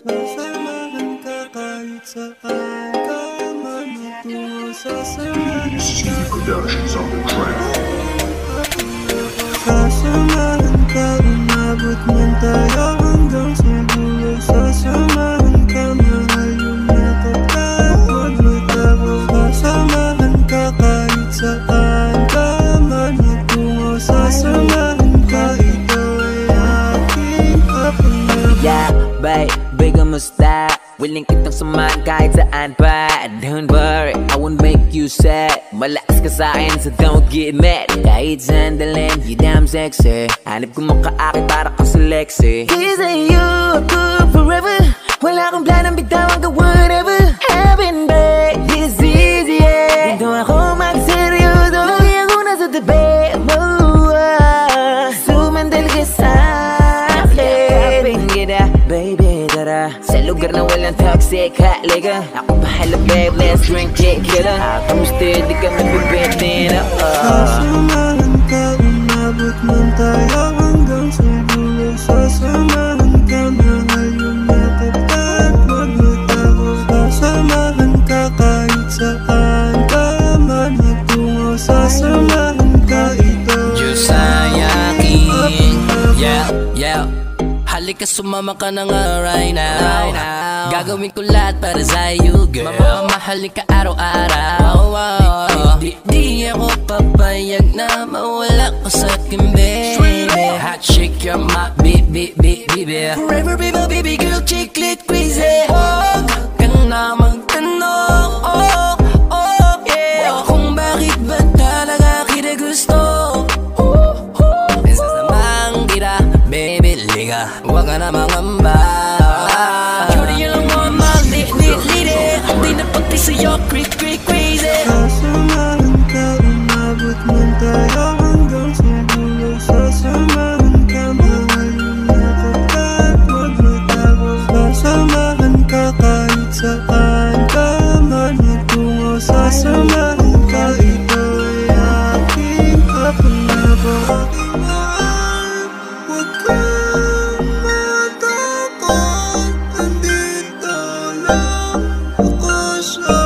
Sasamahan ka kahit man Productions on the track kamusta? Willing kitang samahan kahit saan pa. Don't worry, I won't make you sad. Malakas ka sa akin, so don't get mad. Kahit sandalin, you damn sexy. Hanip ko makaakit para ka sa Lexi Kissing you, kita, baby, tara Sa lugar na walang toxic, halika Ako bahala, babe, let's drink it, kita Kamusta, di Halika sumama ka na nga right now, Gagawin ko lahat para sa'yo girl. Mamahalin ka araw-araw. Di, di ako papayag na mawala ka sa akin baby. Hot shake your my baby, baby, baby Forever baby, baby girl, chiclet crazy Huwag ka na mangamba. Cutie, lang mo ang mali, li, li, Di na pati sa'yo, cray, cray, crazy. Sasamahan ka, umabot man tayo hanggang sa dulo. Sasamahan ka, mahal yung nakapag Huwag magtago Sasamahan ka kahit saan ka man magtungo. Sasamahan ako